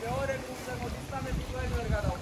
Peor el mundo, hemos visto a México de Vergara.